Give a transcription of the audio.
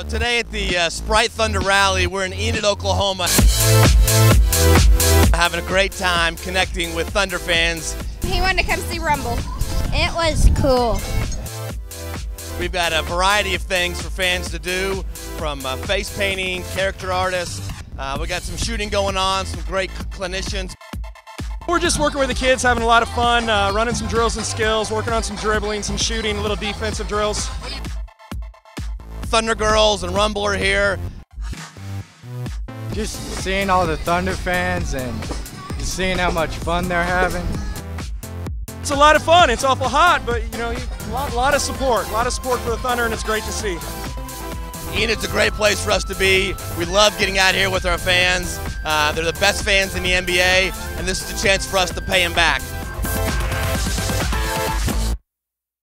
So today at the uh, Sprite Thunder Rally, we're in Enid, Oklahoma. Having a great time connecting with Thunder fans. He wanted to come see Rumble. It was cool. We've got a variety of things for fans to do, from uh, face painting, character artists. Uh, we got some shooting going on, some great clinicians. We're just working with the kids, having a lot of fun, uh, running some drills and skills, working on some dribbling, some shooting, little defensive drills. Thunder Girls and Rumble are here. Just seeing all the Thunder fans and just seeing how much fun they're having. It's a lot of fun. It's awful hot, but you know, a lot, lot of support, a lot of support for the Thunder, and it's great to see. Enid's a great place for us to be. We love getting out here with our fans. Uh, they're the best fans in the NBA, and this is the chance for us to pay them back.